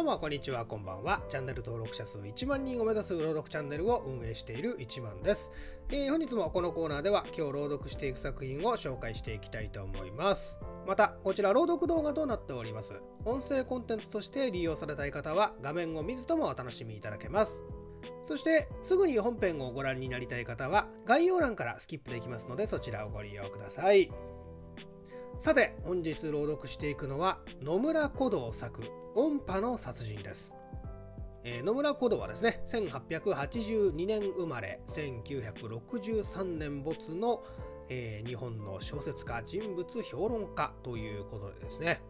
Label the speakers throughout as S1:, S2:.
S1: どうもこんにちはこんばんは。チャンネル登録者数1万人を目指す朗読チャンネルを運営している1万です、えー、本日もこのコーナーでは今日朗読していく作品を紹介していきたいと思います。またこちら朗読動画となっております。音声コンテンツとして利用されたい方は画面を見ずともお楽しみいただけます。そしてすぐに本編をご覧になりたい方は概要欄からスキップできますのでそちらをご利用ください。さて本日朗読していくのは野村古道作。音波の殺人です、えー、野村古道はですね1882年生まれ1963年没の、えー、日本の小説家人物評論家ということでですね。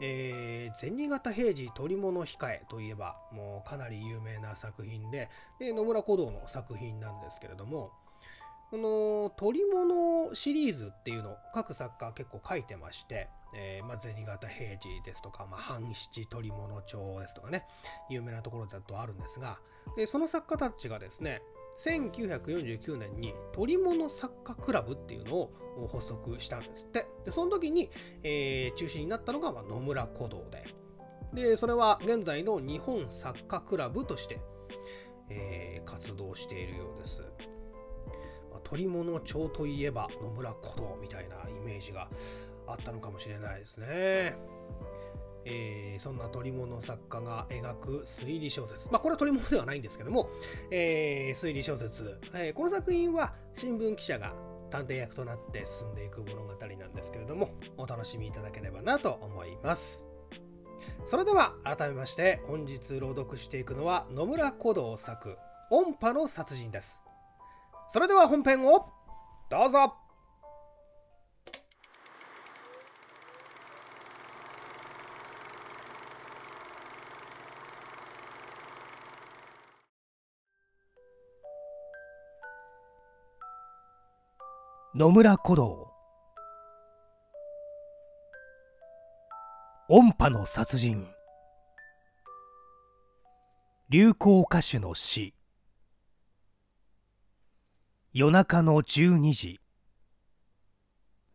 S1: えー、銭形平次鳥物控えといえばもうかなり有名な作品でで野村古道の作品なんですけれどもこの「鳥物」シリーズっていうのを各作家結構書いてまして、えー、まあ、銭形平次ですとか、まあ、半七鳥物帳ですとかね有名なところだとあるんですがでその作家たちがですね1949年に鳥物作家クラブっていうのを発足したんですって。でその時に、えー、中心になったのが、ま、野村古道で。でそれは現在の日本作家クラブとして、えー、活動しているようです。鳥物帳といえば野村古道みたいなイメージがあったのかもしれないですね。えー、そんな鳥物作家が描く推理小説。まあ、これは鳥物ではないんですけども、えー、推理小説、えー、この作品は新聞記者が探偵役となって進んでいく物語なんですけれども、お楽しみいただければなと思います。それでは改めまして本日朗読していくのは野村古道作音波の殺人です。それでは本編をどうぞ。野村古道。音波の殺人。流行歌手の死。夜中の12時。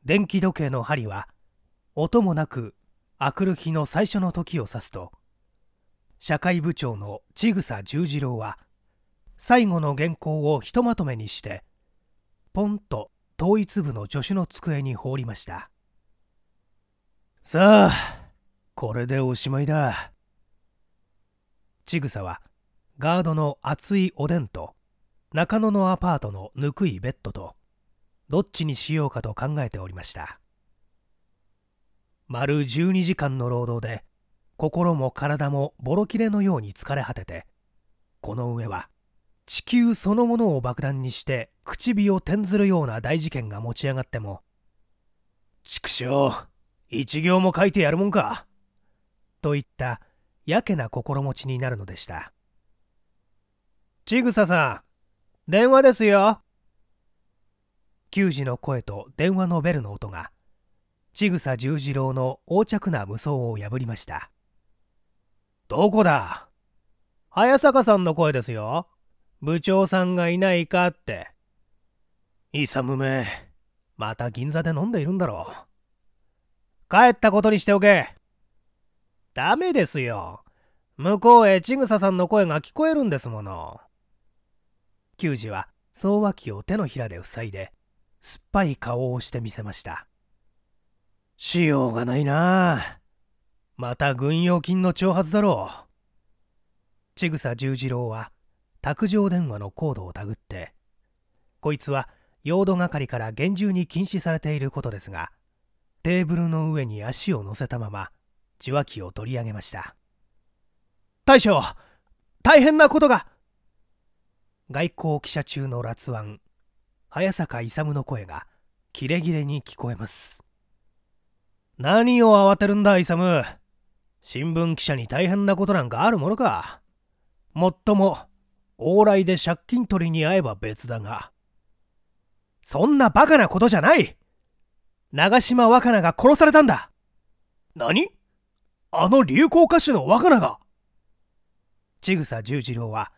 S1: 電気時計の針は音もなく明くる日の最初の時を指すと社会部長の千草十次郎は最後の原稿をひとまとめにしてポンと統一部の助手の机に放りました。さあこれでおしまいだ。千草はガードの熱いおでんと中野のアパートのぬくいベッドとどっちにしようかと考えておりました。丸12時間の労働で心も体もボロ切れのように疲れ果ててこの上は地球そのものを爆弾にして口火を転ずるような大事件が持ち上がっても畜生一行も書いてやるもんかといったやけな心持ちになるのでした。ちぐささん電話ですよ。球児の声と電話のベルの音が千草十次郎の横着な無双を破りました。どこだ？早坂さんの声ですよ。部長さんがいないかって。勇めまた銀座で飲んでいるんだろう。帰ったことにしておけ。ダメですよ。向こうへ千草さんの声が聞こえるんですもの。球児は総脇を手のひらで塞いで酸っぱい顔をしてみせました。しようがないな。また軍用金の挑発だろう。千草十次郎は卓上電話のコードをたぐってこいつは用土係から厳重に禁止されていることですがテーブルの上に足を乗せたまま受話器を取り上げました。大将大変なことが。外交記者中の辣腕早坂勇の声がキレキレに聞こえます。何を慌てるんだ勇。新聞記者に大変なことなんかあるものか。もっとも往来で借金取りに会えば別だが。そんなバカなことじゃない。長島若菜が殺されたんだ。何？あの流行歌手の若菜が。千草十次郎は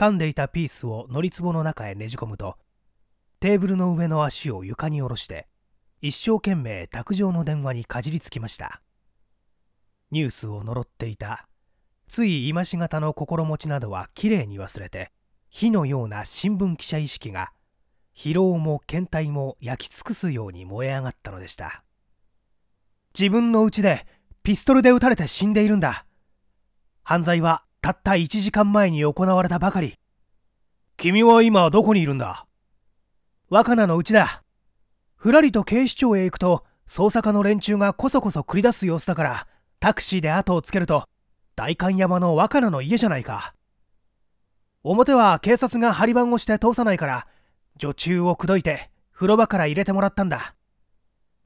S1: 噛んでいたピースを乗り壺の中へねじ込むとテーブルの上の足を床に下ろして一生懸命卓上の電話にかじりつきました。ニュースを呪っていたつい今しがたの心持ちなどはきれいに忘れて火のような新聞記者意識が疲労も倦怠も焼き尽くすように燃え上がったのでした。自分の家でピストルで撃たれて死んでいるんだ。犯罪はたった1時間前に行われたばかり。君は今どこにいるんだ？若菜のうちだ。ふらりと警視庁へ行くと捜査課の連中がこそこそ繰り出す様子だからタクシーで後をつけると代官山の若菜の家じゃないか。表は警察が張り番をして通さないから女中を口説いて風呂場から入れてもらったんだ。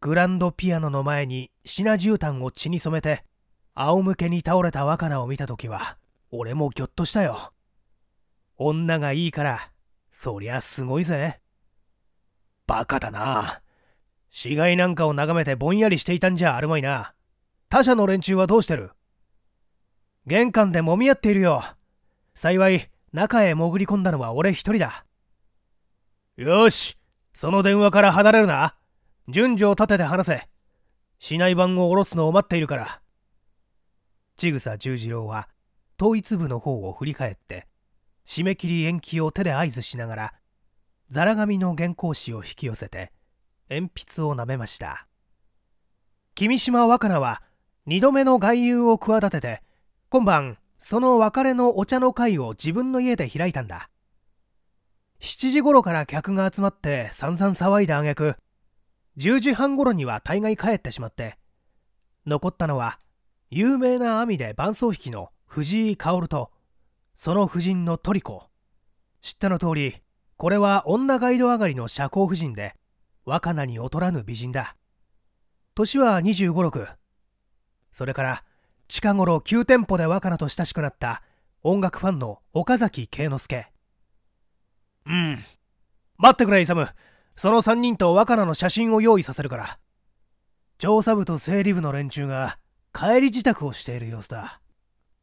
S1: グランドピアノの前に品絨毯を血に染めて仰向けに倒れた若菜を見た時は俺もぎょっとしたよ。女がいいからそりゃすごいぜ。バカだな。死骸なんかを眺めてぼんやりしていたんじゃあるまいな。他社の連中はどうしてる？玄関で揉み合っているよ。幸い中へ潜り込んだのは俺一人だ。よしその電話から離れるな。順序を立てて話せ。市内番を下ろすのを待っているから。千草十次郎は統一部の方を振り返って締め切り延期を手で合図しながらざら紙の原稿紙を引き寄せて鉛筆をなめました。君島若菜は二度目の外遊を企てて今晩その別れのお茶の会を自分の家で開いたんだ。7時頃から客が集まって散々騒いだ挙句10時半頃には大概帰ってしまって残ったのは有名な網で伴奏弾きの藤井薫とその夫人のトリコ。知ったの通りこれは女ガイド上がりの社交婦人で若菜に劣らぬ美人だ。年は2 5 6それから近頃9店舗で若菜と親しくなった音楽ファンの岡崎慶之助。うん。待ってくれ勇。その3人と若菜の写真を用意させるから。調査部と整理部の連中が帰り自宅をしている様子だ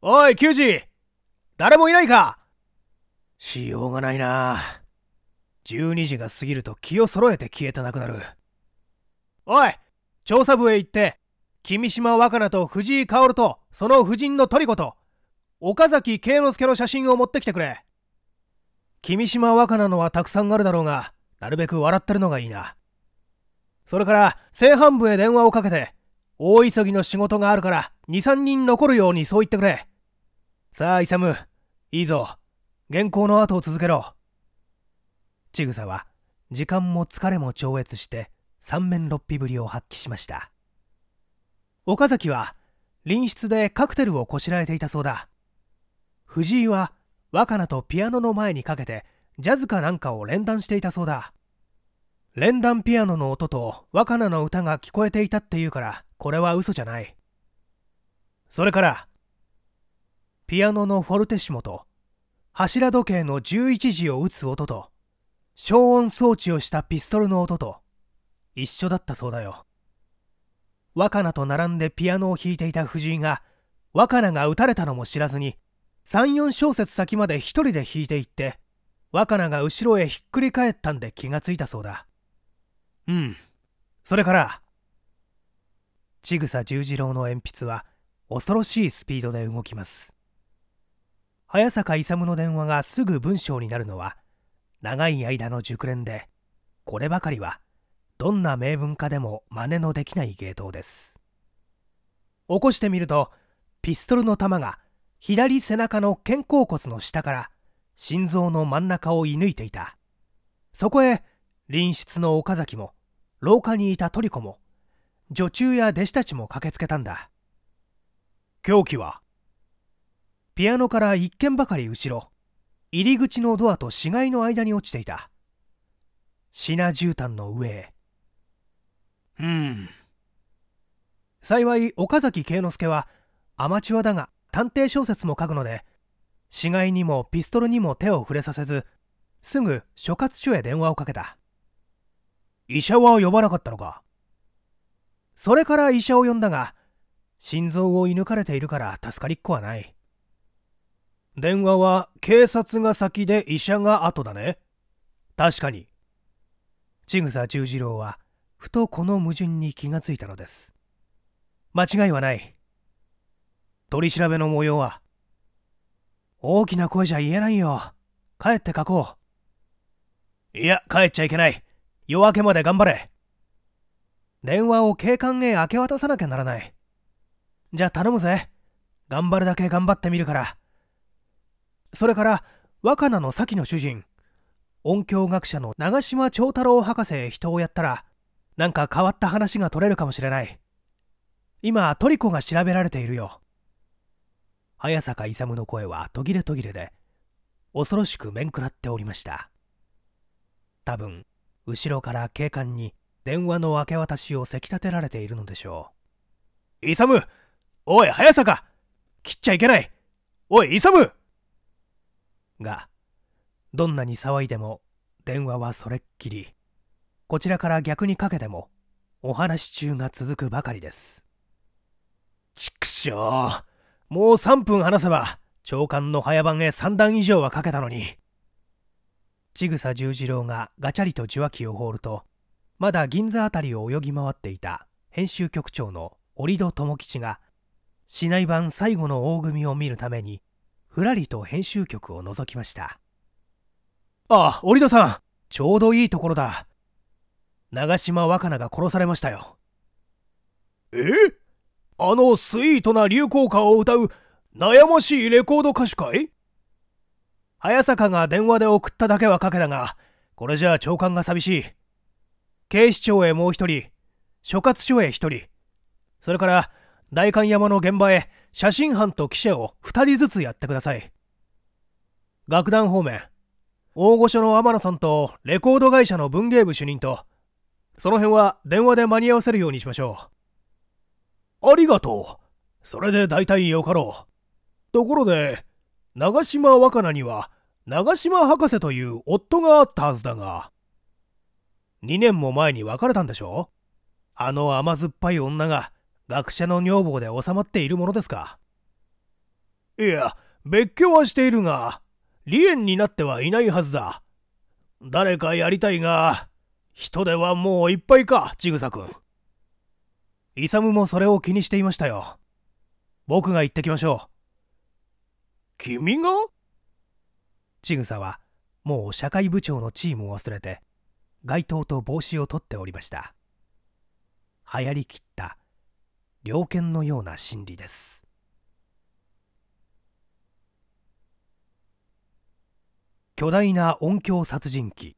S1: おい球児誰もいないか？しようがないな。12時が過ぎると気を揃えて消えてなくなる。おい調査部へ行って君島若菜と藤井薫とその夫人のトリコと岡崎慶之助の写真を持ってきてくれ。君島若菜のはたくさんあるだろうがなるべく笑ってるのがいいな。それから正半部へ電話をかけて大急ぎの仕事があるから23人残るようにそう言ってくれさあ勇。いいぞ。原稿の後を続けろ。ちぐさは時間も疲れも超越して三面六臂ぶりを発揮しました。岡崎は隣室でカクテルをこしらえていたそうだ。藤井は若菜とピアノの前にかけてジャズかなんかを連弾していたそうだ。連弾ピアノの音と若菜の歌が聞こえていたっていうからこれは嘘じゃない。それからピアノのフォルテシモと柱時計の11時を打つ音と消音装置をしたピストルの音と一緒だったそうだよ。若菜と並んでピアノを弾いていた藤井が若菜が撃たれたのも知らずに34小節先まで一人で弾いていって若菜が後ろへひっくり返ったんで気がついたそうだ。うん。それから千草十次郎の鉛筆は恐ろしいスピードで動きます。早坂勇の電話がすぐ文章になるのは長い間の熟練でこればかりはどんな名文化でも真似のできない芸当です。起こしてみるとピストルの弾が左背中の肩甲骨の下から心臓の真ん中を射抜いていた。そこへ隣室の岡崎も廊下にいたトリコも女中や弟子たちも駆けつけたんだ。凶器はピアノから一軒ばかり後ろ入り口のドアと死骸の間に落ちていた。品絨毯の上へ。うん。幸い岡崎慶之助はアマチュアだが探偵小説も書くので死骸にもピストルにも手を触れさせずすぐ所轄署へ電話をかけた。医者は呼ばなかったのか。それから医者を呼んだが心臓を射抜かれているから助かりっこはない電話は警察が先で医者が後だね。確かに。千草十次郎はふとこの矛盾に気がついたのです。間違いはない。取り調べの模様は大きな声じゃ言えないよ。帰って書こう。いや帰っちゃいけない。夜明けまで頑張れ。電話を警官へ明け渡さなきゃならない。じゃあ頼むぜ。頑張るだけ頑張ってみるから。それから若菜の先の主人音響学者の長島長太郎博士へ人をやったらなんか変わった話が取れるかもしれない。今トリコが調べられているよ。早坂勇の声は途切れ途切れで恐ろしく面食らっておりました。多分後ろから警官に電話の明け渡しをせき立てられているのでしょう。勇おい早坂切っちゃいけない。おい勇がどんなに騒いでも電話はそれっきり。こちらから逆にかけてもお話中が続くばかりです。畜生もう3分話せば長官の早番へ3段以上はかけたのに。千草十次郎がガチャリと受話器を放るとまだ銀座辺りを泳ぎ回っていた編集局長の折戸智吉が市内版最後の大組を見るためにふらりと編集局を覗きました。ああ折戸さん。ちょうどいいところだ。長島若菜が殺されましたよ。
S2: え？あのスイートな流行歌を歌う悩ましいレコード歌手かい？
S1: 早坂が電話で送っただけはかけたが、これじゃあ長官が寂しい。警視庁へもう一人、所轄署へ一人、それから代官山の現場へ写真班と記者を二人ずつやってください。楽団方面、大御所の天野さんとレコード会社の文芸部主任と、その辺は電話で間に合わせるようにしましょ
S2: う。ありがとう。それで大体よかろう。ところで、長島若菜には長島博士という夫があったはずだが。
S1: 2年も前に別れたんでしょあの甘酸っぱい女が学者の女房で収まっているものですか？
S2: いや、別居はしているが、離縁になってはいないはずだ。誰かやりたいが、人ではもういっぱいか、ちぐさくん。
S1: 勇もそれを気にしていましたよ。僕が行ってきましょう。
S2: 君が？
S1: ちぐさはもう社会部長のチームを忘れて街灯と帽子を取っておりました流行りきった猟犬のような心理です。巨大な音響殺人鬼。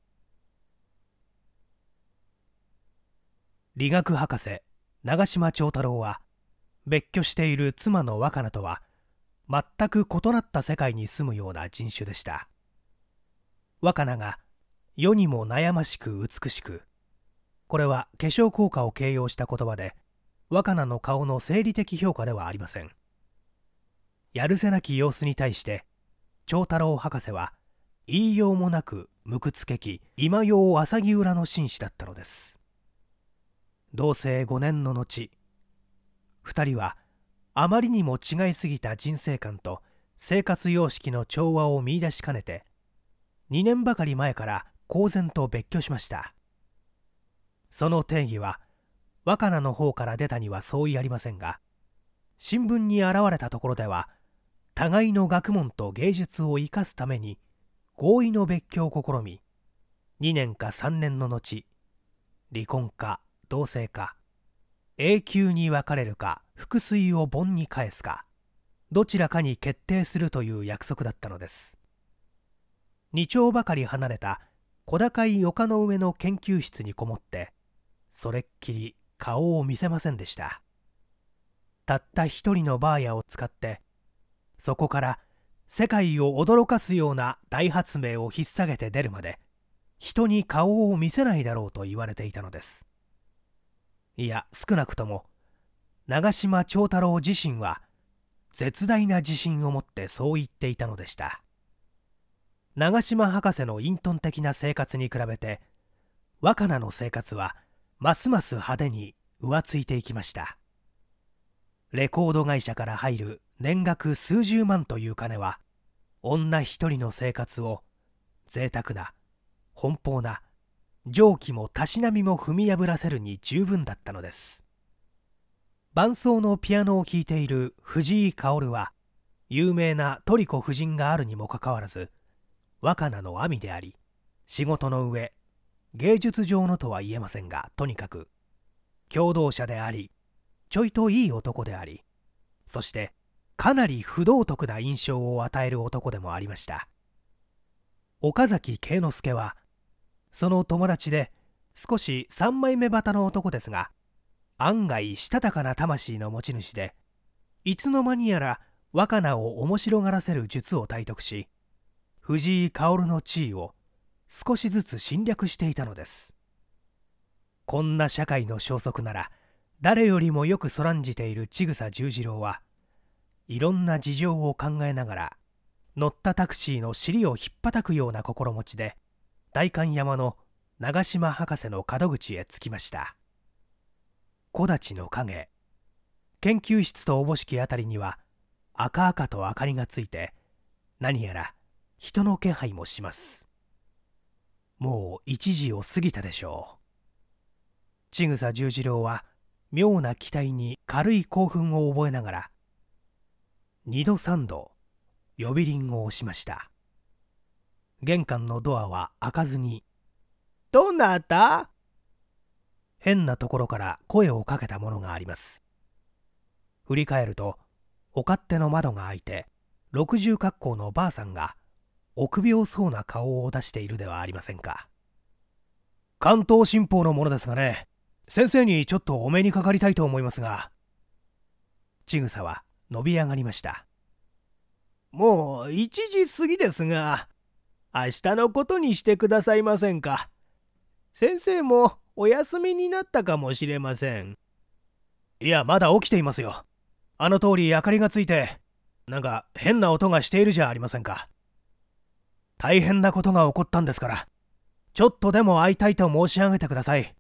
S1: 理学博士長島長太郎は別居している妻の若菜とは全く異なった世界に住むような人種でした。若菜が世にも悩ましく美しくこれは化粧効果を形容した言葉で若菜の顔の生理的評価ではありません。やるせなき様子に対して長太郎博士は言いようもなく無屈的今用浅木浦の紳士だったのです。同棲5年の後2人はあまりにも違いすぎた人生観と生活様式の調和を見いだしかねて2年ばかり前から公然と別居しました。その定義は若菜の方から出たには相違ありませんが新聞に現れたところでは互いの学問と芸術を生かすために合意の別居を試み2年か3年の後離婚か同棲か永久に別れるか腹水を盆に返すかどちらかに決定するという約束だったのです。2丁ばかり離れた小高い丘の上の研究室にこもってそれっきり顔を見せませんでした。たった一人のバーヤを使ってそこから世界を驚かすような大発明を引っ提げて出るまで人に顔を見せないだろうと言われていたのです。いや少なくとも長島長太郎自身は絶大な自信を持ってそう言っていたのでした。長島博士の隠遁的な生活に比べて若菜の生活はますます派手に浮ついていきました。レコード会社から入る年額数十万という金は女一人の生活を贅沢な奔放な蒸気もたしなみも踏み破らせるに十分だったのです。伴奏のピアノを弾いている藤井薫は有名なトリコ夫人があるにもかかわらず若菜の網であり仕事の上芸術上のとは言えませんがとにかく共同者でありちょいといい男でありそしてかなり不道徳な印象を与える男でもありました。岡崎慶之助はその友達で少し三枚目旗の男ですが案外したたかな魂の持ち主でいつの間にやら若菜を面白がらせる術を体得し藤井薫の地位を少しずつ侵略していたのです。こんな社会の消息なら誰よりもよくそらんじている千草十次郎はいろんな事情を考えながら乗ったタクシーの尻をひっぱたくような心持ちで代官山の長島博士の門口へ着きました。木立の影研究室とおぼしきあたりには赤々と明かりがついて何やら人の気配もします。もう1時を過ぎたでしょう。千草十次郎は妙な期待に軽い興奮を覚えながら二度三度呼び鈴を押しました。玄関のドアは開かずに「
S2: どなた?」
S1: 変なところから声をかけたものがあります。振り返るとお勝手の窓が開いて六十格好のばあさんが臆病そうな顔を出しているではありませんか。関東新報のものですがね先生にちょっとお目にかかりたいと思いますが千草は伸び上がりました。
S2: もう1時過ぎですが明日のことにしてくださいませんか。先生もお休みになったかもしれません。
S1: いやまだ起きていますよ。あの通り明かりがついてなんか変な音がしているじゃありませんか。大変なことが起こったんですから。ちょっとでも会いたいと申し上げてください。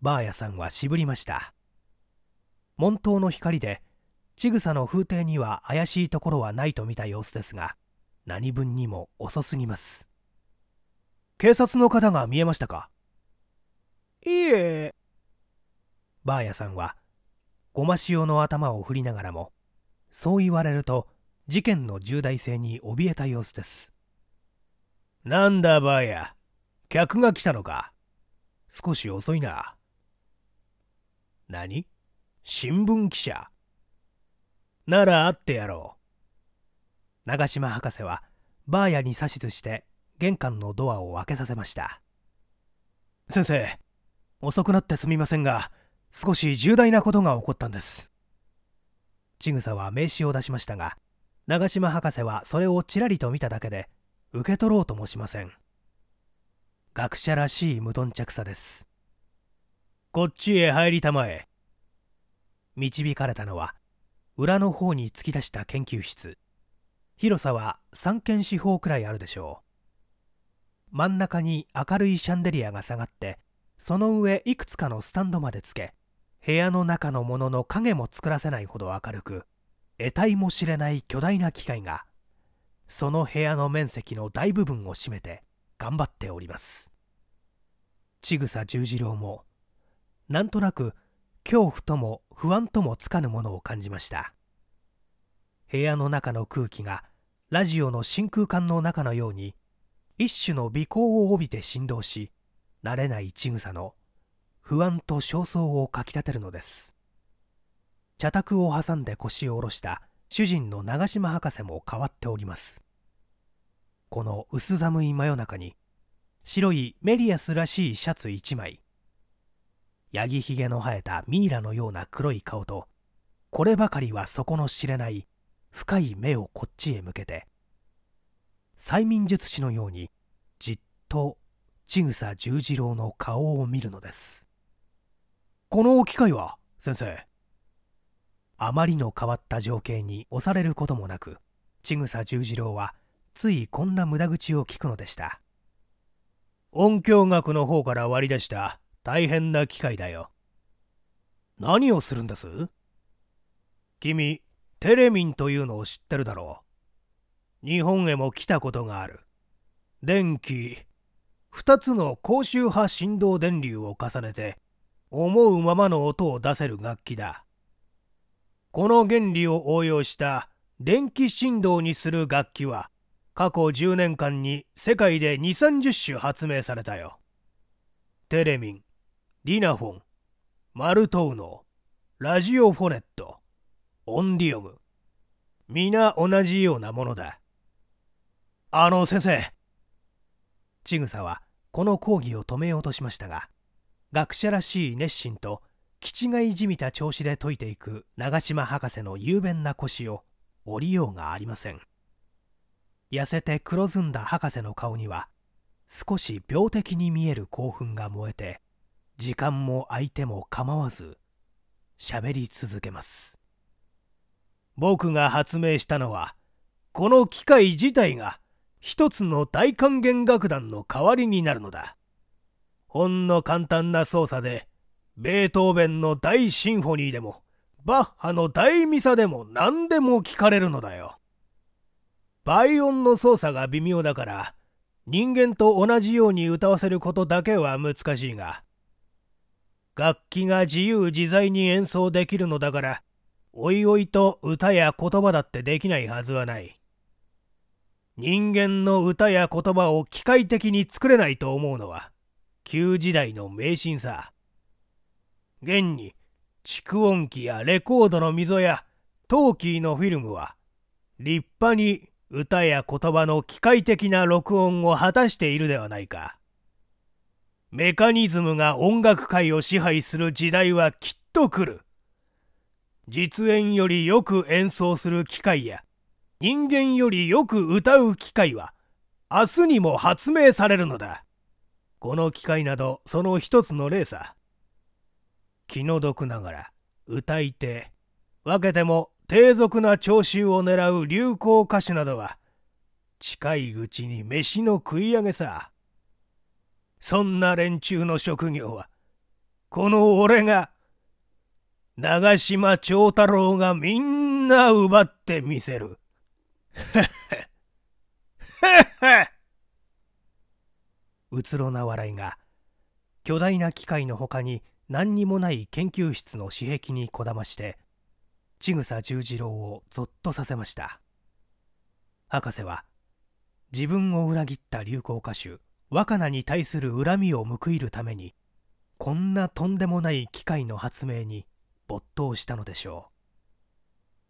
S1: バーヤさんは渋りました。門頭の光で千草の風景には怪しいところはないと見た様子ですが何分にも遅すぎます。警察の方が見えましたか？
S2: いえ。
S1: バーヤさんはごま塩の頭を振りながらもそう言われると事件の重大性に怯えた様子です
S2: なんだバーヤ客が来たのか。少し遅いな。何？新聞記者。なら会ってやろ
S1: う。長島博士はバーヤに指図して玄関のドアを開けさせました。先生遅くなってすみませんが少し重大なことが起こったんです。千草は名刺を出しましたが長島博士はそれをちらりと見ただけで受け取ろうともしません。学者らしい無頓着さです。
S2: こっちへ入りたまえ。
S1: 導かれたのは裏の方に突き出した研究室。広さは三軒四方くらいあるでしょう。真ん中に明るいシャンデリアが下がってその上いくつかのスタンドまでつけ部屋の中のものの影も作らせないほど明るく得体も知れない巨大な機械がその部屋の面積の大部分を占めて頑張っております。千草十次郎もなんとなく恐怖とも不安ともつかぬものを感じました。部屋の中の空気がラジオの真空管の中のように一種の微光を帯びて振動し慣れない千草の不安と焦燥をかきたてるのです。茶卓を挟んで腰を下ろした主人の長島博士も変わっております。この薄寒い真夜中に白いメリアスらしいシャツ一枚ヤギひげの生えたミイラのような黒い顔とこればかりは底の知れない深い目をこっちへ向けて催眠術師のようにじっと千草十次郎の顔を見るのです。この機会は先生あまりの変わった情景に押されることもなく千草十次郎はついこんな無駄口を聞くのでした
S2: 音響学の方から割り出した大変な機会だよ。
S1: 何をするんです？
S2: 君、テレミンというのを知ってるだろう。日本へも来たことがある。電気、2つの高周波振動電流を重ねて、思うままの音を出せる楽器だ。この原理を応用した電気振動にする楽器は過去10年間に世界で2、30種発明されたよ。テレミン、リナフォン、マルトウノラジオフォネット、オンディオム。皆同じようなものだ。
S1: あの先生。ちぐさはこの講義を止めようとしましたが、学者らしい熱心と気違いじみた調子で解いていく長島博士の雄弁な腰を折りようがありません。痩せて黒ずんだ博士の顔には少し病的に見える興奮が燃えて時間も相手も構わず喋り続けます。
S2: 僕が発明したのはこの機械自体が一つの大還元楽団の代わりになるのだ。ほんの簡単な操作でベートーベンの大シンフォニーでもバッハの大ミサでも何でも聞かれるのだよ倍音の操作が微妙だから人間と同じように歌わせることだけは難しいが楽器が自由自在に演奏できるのだから、おいおいと歌や言葉だってできないはずはない。人間の歌や言葉を機械的に作れないと思うのは、旧時代の迷信さ。現に、蓄音機やレコードの溝やトーキーのフィルムは、立派に歌や言葉の機械的な録音を果たしているではないか。メカニズムが音楽界を支配する時代はきっと来る。実演よりよく演奏する機械や人間よりよく歌う機械は明日にも発明されるのだ。この機械などその一つの例さ。気の毒ながら歌い手、分けても低俗な聴衆を狙う流行歌手などは近いうちに飯の食い上げさ。そんな連中の職業は、この俺が、長島長太郎がみんな奪ってみせる。へっへ。へっへ。
S1: うつろな笑いが、巨大な機械の他に何にもない研究室の私壁にこだまして、千草十次郎をぞっとさせました。博士は、自分を裏切った流行歌手、若菜に対する恨みを報いるためにこんなとんでもない機械の発明に没頭したのでしょ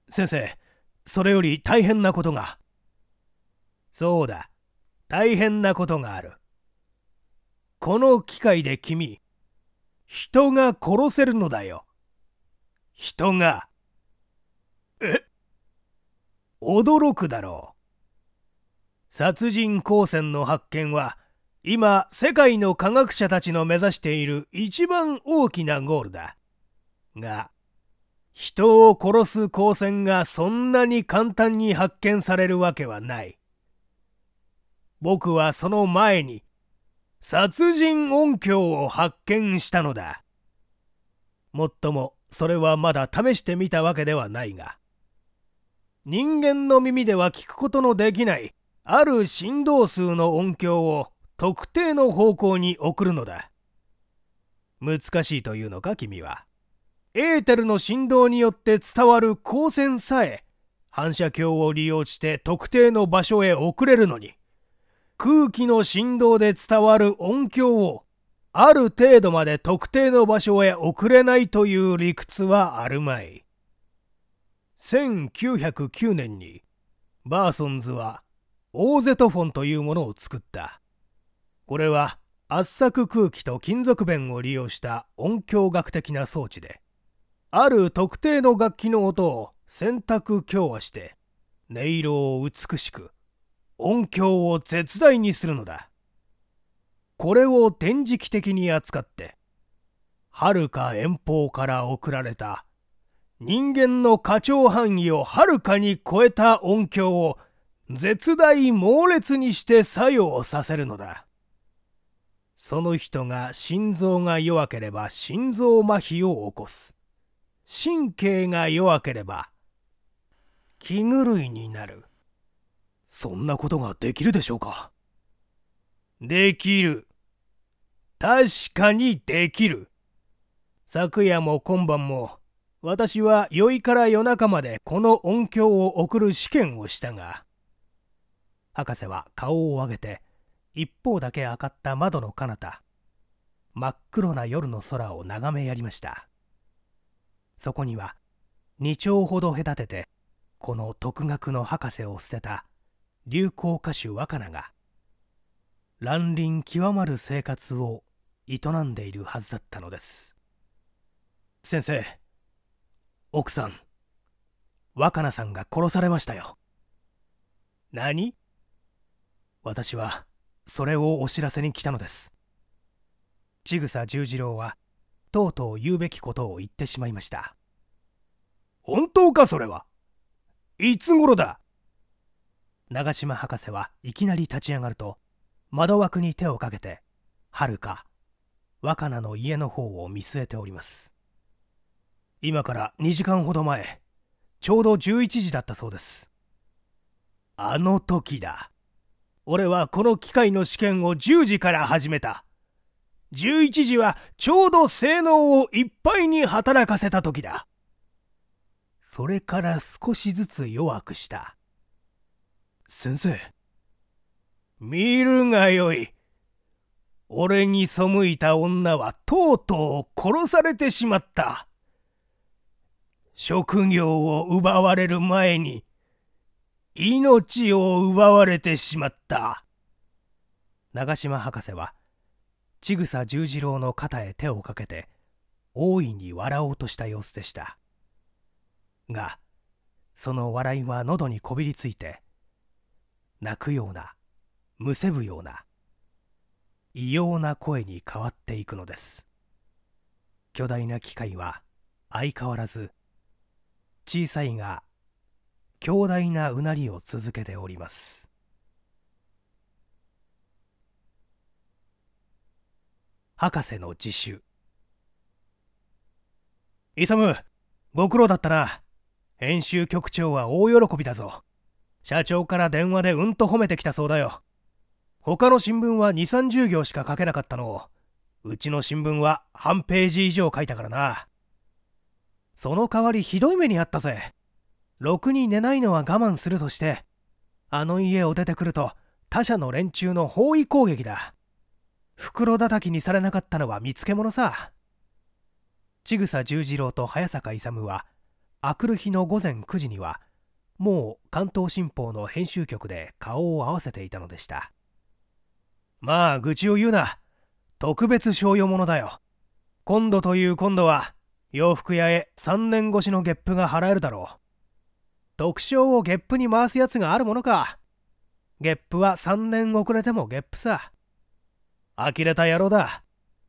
S2: う。先生それより大変なことが。そうだ大変なことがある。この機械で君人が殺せるのだよ人がえ？驚くだろう殺人光線の発見は今世界の科学者たちの目指している一番大きなゴールだ。が人を殺す光線がそんなに簡単に発見されるわけはない。僕はその前に殺人音響を発見したのだ。もっともそれはまだ試してみたわけではないが人間の耳では聞くことのできないある振動数の音響を特定の方向に送るのだ。難しいというのか君は。エーテルの振動によって伝わる光線さえ反射鏡を利用して特定の場所へ送れるのに空気の振動で伝わる音響をある程度まで特定の場所へ送れないという理屈はあるまい。1909年にバーソンズはオーゼトフォンというものを作った。これは圧搾空気と金属弁を利用した音響学的な装置である特定の楽器の音を選択強和して音色を美しく音響を絶大にするのだこれを電磁気的に扱ってはるか遠方から送られた人間の過聴範囲をはるかに超えた音響を絶大猛烈にして作用させるのだ。その人が心臓が弱ければ心臓麻痺を起こす。神経が弱ければ気狂いになる。
S1: そんなことができるでしょうか？
S2: できる。確かにできる。昨夜も今晩も私は酔いから夜中までこの音響を送る試験をしたが博士は顔を上げて一方だけ明かった窓の彼方真っ黒な夜の空を眺めやりましたそこには2丁ほど隔ててこの独学の博士を捨てた流行歌手若菜が乱林極まる生活を営んでいるはずだったのです。先生奥さん若菜さんが殺されましたよ。何？私はそれをお知らせに来たのです。千草十次郎はとうとう言うべきことを言ってしまいました。本当かそれは？いつ頃だ？長島博士はいきなり立ち上がると窓枠に手をかけてはるか若菜の家の方を見据えております。今から2時間ほど前ちょうど11時だったそうです。あの時だ。俺はこの機械の試験を10時から始めた。11時はちょうど性能をいっぱいに働かせた時だ。それから少しずつ弱くした。先生。見るがよい。俺に背いた女はとうとう殺されてしまった。職業を奪われる前に命を奪われてしまった。長島博士は千草十次郎の肩へ手をかけて大いに笑おうとした様子でした。がその笑いは喉にこびりついて泣くようなむせぶような異様な声に変わっていくのです。巨大な機械は相変わらず小さいが強大なうなりを続けております。博士の自首。勇ご苦労だったな。編集局長は大喜びだぞ。社長から電話でうんと褒めてきたそうだよ。他の新聞は2 3 0行しか書けなかったのうちの新聞は半ページ以上書いたからな。その代わりひどい目にあったぜ。ろくに寝ないのは我慢するとしてあの家を出てくると他社の連中の包囲攻撃だ。袋叩きにされなかったのは見つけ物さ。千草十次郎と早坂勇はあくる日の午前9時にはもう関東新報の編集局で顔を合わせていたのでした。まあ愚痴を言うな。特別賞与物だよ。今度という今度は洋服屋へ3年越しのゲップが払えるだろう。特賞をゲップに回すやつがあるものか。ゲップは3年遅れてもゲップさ。呆れた野郎だ。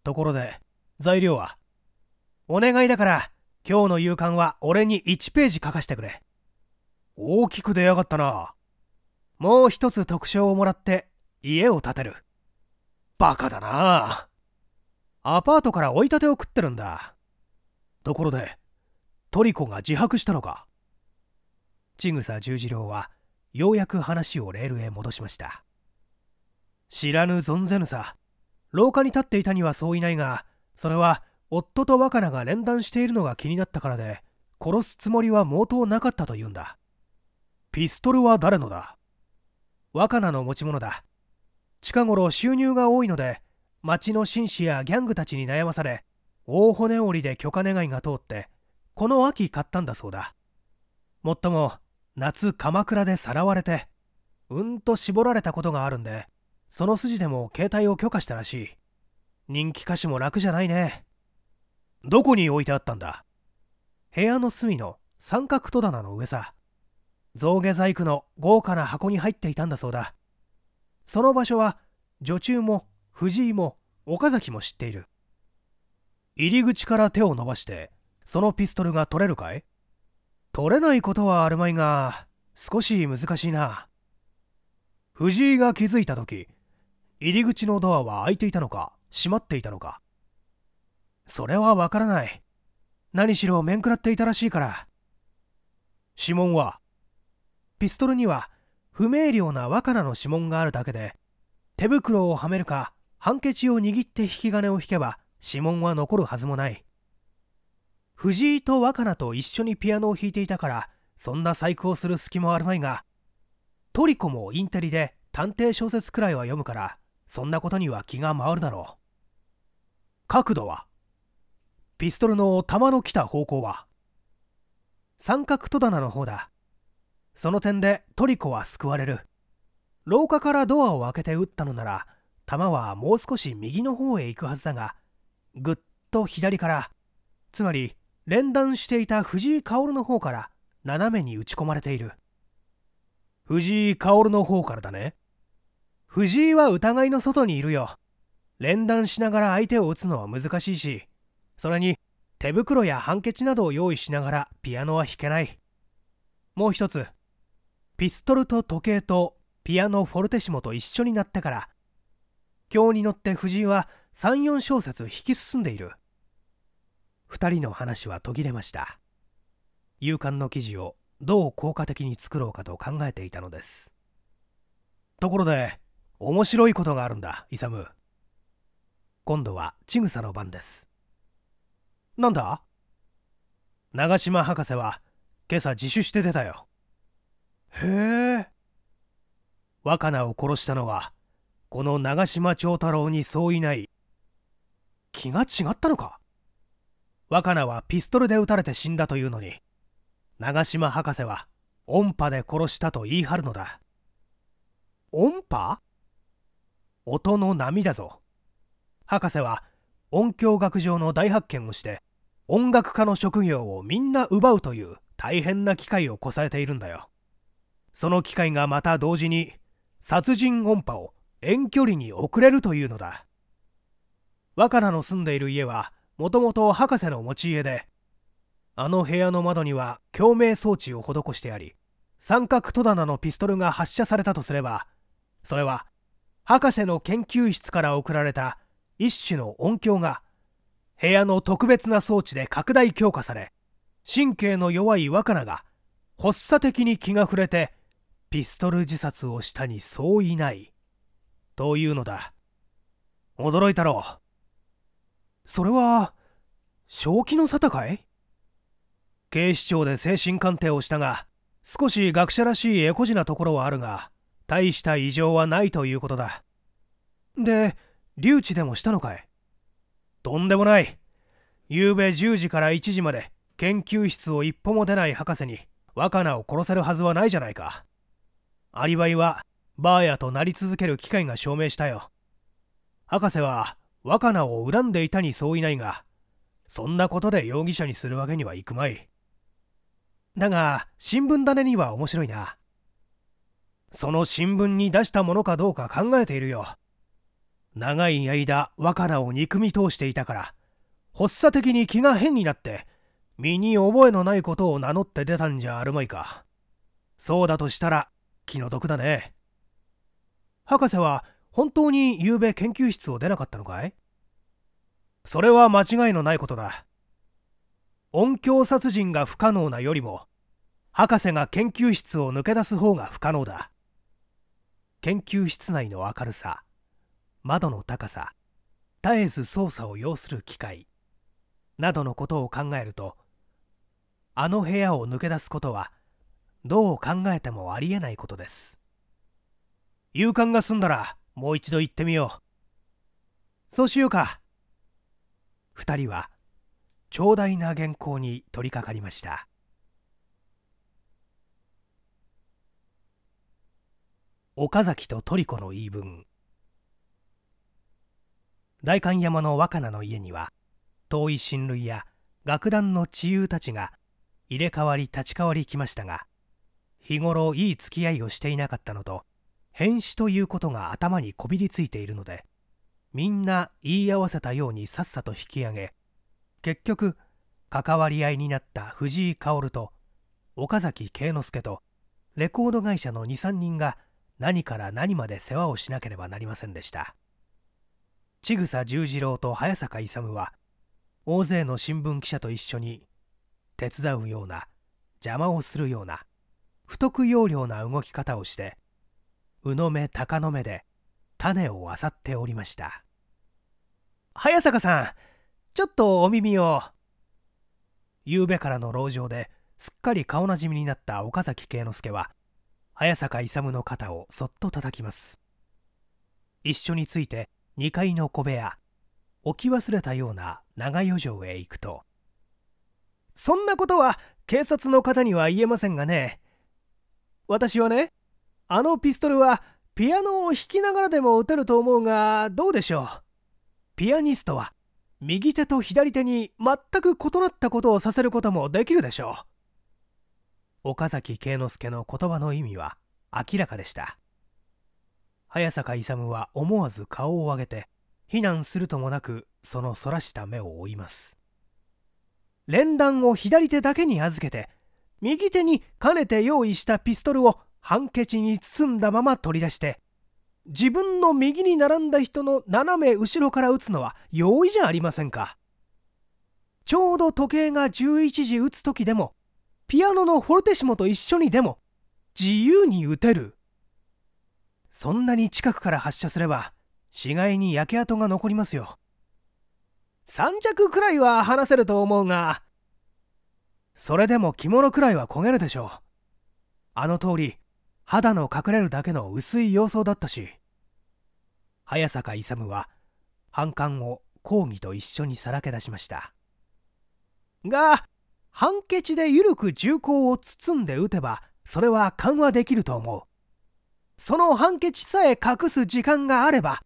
S2: ところで材料は？お願いだから今日の夕刊は俺に1ページ書かしてくれ。大きく出やがったな。もう一つ特賞をもらって家を建てる。バカだな。アパートから追い立てを食ってるんだ。ところでトリコが自白したのか。千草十次郎はようやく話をレールへ戻しました。知らぬ存ぜぬさ。廊下に立っていたにはそういないがそれは夫と若菜が連弾しているのが気になったからで殺すつもりは毛頭なかったというんだ。ピストルは誰のだ？若菜の持ち物だ。近頃収入が多いので町の紳士やギャングたちに悩まされ大骨折りで許可願いが通ってこの秋買ったんだそうだ。もっとも夏鎌倉でさらわれてうんと絞られたことがあるんでその筋でも携帯を許可したらしい。人気歌手も楽じゃないね。どこに置いてあったんだ？部屋の隅の三角戸棚の上さ。象牙細工の豪華な箱に入っていたんだそうだ。その場所は女中も藤井も岡崎も知っている。入り口から手を伸ばしてそのピストルが取れるかい？取れないことはあるまいが少し難しいな。藤井が気づいた時入り口のドアは開いていたのか閉まっていたのか。それはわからない。何しろ面食らっていたらしいから。指紋はピストルには不明瞭な若菜の指紋があるだけで手袋をはめるかハンケチを握って引き金を引けば指紋は残るはずもない。
S1: 藤井と若菜と一緒にピアノを弾いていたからそんな細工をする隙もあるまいがトリコもインテリで探偵小説くらいは読むからそんなことには気が回るだろう。角度はピストルの弾の来た方向は三角戸棚の方だ。その点でトリコは救われる。廊下からドアを開けて撃ったのなら弾はもう少し右の方へ行くはずだがぐっと左から。つまり連弾していた藤井薫の方から斜めに打ち込まれている。
S2: 藤井薫の方からだね。
S1: 藤井は疑いの外にいるよ。連弾しながら相手を撃つのは難しいしそれに手袋やハンケチなどを用意しながらピアノは弾けない。もう一つピストルと時計とピアノフォルテシモと一緒になってから今日に乗って藤井は34小節引き進んでいる。2人の話は途切れました。勇敢の記事をどう効果的に作ろうかと考えていたのです。
S2: ところで面白いことがあるんだイサム。
S1: 今度はちぐさの番です。
S2: なんだ？長島博士は今朝自首して出たよ。
S1: へえ。
S2: 若菜を殺したのはこの長島長太郎にそういない。
S1: 気が違ったのか。若菜はピストルで撃たれて死んだというのに。長島博士は音波で殺したと言い張るのだ。音波？音の波だぞ。博士は音響学上の大発見をして音楽家の職業をみんな奪うという大変な機会をこさえているんだよ。その機会がまた同時に殺人音波を遠距離に送れるというのだ。若菜の住んでいる家はもともと博士の持ち家であの部屋の窓には共鳴装置を施してあり三角戸棚のピストルが発射されたとすればそれは博士の研究室から送られた一種の音響が部屋の特別な装置で拡大強化され神経の弱い若菜が発作的に気が触れてピストル自殺をしたにそういない。というのだ。驚いたろう。それは正気の沙汰かい？警視庁で精神鑑定をしたが少し学者らしいエコジなところはあるが大した異常はないということだ。で留置でもしたのかい？とんでもない。昨べ10時から1時まで研究室を一歩も出ない博士に若菜を殺せるはずはないじゃないかアリバイはバーヤとなり続ける機会が証明したよ。博士は若菜を恨んでいたにそういないがそんなことで容疑者にするわけにはいくまい。だが新聞種には面白いな。その新聞に出したものかどうか考えているよ。長い間若菜を憎み通していたから発作的に気が変になって身に覚えのないことを名乗って出たんじゃあるまいか。そうだとしたら気の毒だね。博士は本当に昨べ研究室を出なかったのかい？それは間違いのないことだ。音響殺人が不可能なよりも博士が研究室を抜け出す方が不可能だ。研究室内の明るさ窓の高さ絶えず操作を要する機械などのことを考えるとあの部屋を抜け出すことはどう考えてもありえないことです。勇敢が済んだらもう一度行ってみよう。そうしようか。2人は長大な原稿に取り掛かりました。岡崎とトリコの言い分。代官山の若菜の家には遠い親類や楽団の知友たちが入れ替わり立ち替わりきましたが日頃いい付き合いをしていなかったのと変死ということが頭にこびりついているのでみんな言い合わせたようにさっさと引き上げ結局関わり合いになった藤井薫と岡崎慶之助とレコード会社の23人が何から何まで世話をしなければなりませんでした。千草十次郎と早坂勇は大勢の新聞記者と一緒に手伝うような邪魔をするような不得要領な動き方をして鵜の目鷹の目で種を漁っておりました。早坂さんちょっとお耳を。夕べからの籠城ですっかり顔なじみになった岡崎慶之助は早坂勇の肩をそっと叩きます。一緒について2階の小部屋置き忘れたような長余剰へ行くと。
S2: そんなことは警察の方には言えませんがね。私はねあのピストルはピアノを弾きながらでも撃てると思うがどうでしょう。ピアニストは右手と左手に全く異なったことをさせることもできるでしょ
S1: う。岡崎慶之助の言葉の意味は明らかでした。早坂勇は思わず顔を上げて非難するともなくそのそらした目を追います。
S2: 連弾を左手だけに預けて右手にかねて用意したピストルをハンケチに包んだまま取り出して自分の右に並んだ人の斜め後ろから撃つのは容易じゃありませんか。ちょうど時計が11時打つ時でもピアノのフォルテシモと一緒にでも自由に撃てる。そんなに近くから発射すれば死骸に焼け跡が残りますよ。3着くらいは離せると思うがそれでも着物くらいは焦げるでしょう。あの通り肌の隠れるだけの薄い様相だったし
S1: 早坂勇は反感を講義と一緒にさらけ出しました。
S2: がハンケチで緩く銃口を包んで撃てばそれは緩和できると思う。そのハンケチさえ隠す時間があれば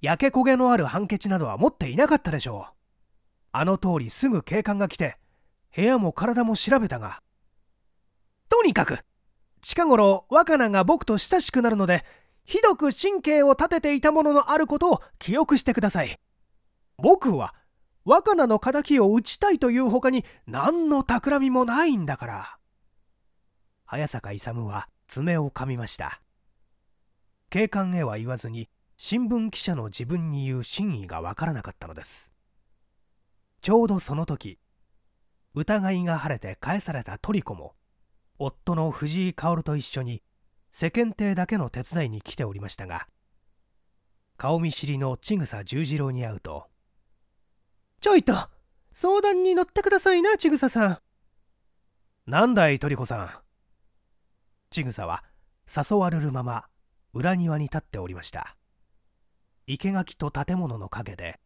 S2: 焼け焦げのあるハンケチなどは持っていなかったでしょう。あの通りすぐ警官が来て部屋も体も調べたが。とにかく近頃若菜が僕と親しくなるのでひどく神経を立てていたもののあることを記憶してください。僕は若菜の敵を討ちたいという他に何の企みもないんだから。
S1: 早坂勇は爪を噛みました。警官へは言わずに新聞記者の自分に言う真意がわからなかったのです。ちょうどその時疑いが晴れて返されたトリコも夫の藤井薫と一緒に世間体だけの手伝いに来ておりましたが顔見知りの千草十次郎に会うと「
S2: ちょいと相談に乗ってくださいな千草さん」
S1: なんだいトリコさん。千草は誘われるまま裏庭に立っておりました。生垣と建物の陰で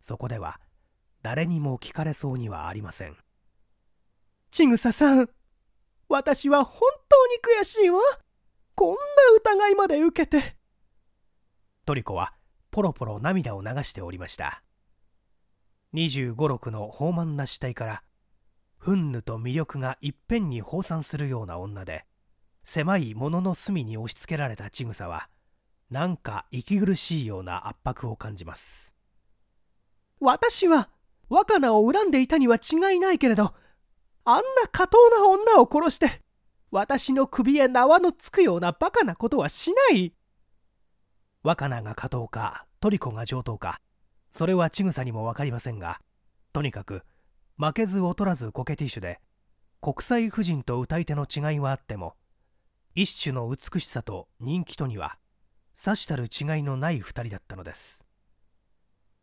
S1: そこでは誰にも聞かれそうにはありません
S2: 千草さん私は本当に悔しいわ。こんな疑いまで受けて。
S1: トリコはポロポロ涙を流しておりました。25、6の豊満な死体から、憤怒と魅力がいっぺんに放散するような女で、狭い物の隅に押し付けられたちぐさは、なんか息苦しいような圧迫を感じます。
S2: 私は若菜を恨んでいたには違いないけれど、あんな下等な女を殺して、私の首へ縄のつくようなバカなことはしない。
S1: 若菜が下等か、トリコが上等か、それはちぐさにも分かりませんが、とにかく、負けず劣らずコケティッシュで、国際夫人と歌い手の違いはあっても、一種の美しさと人気とには、さしたる違いのない二人だったのです。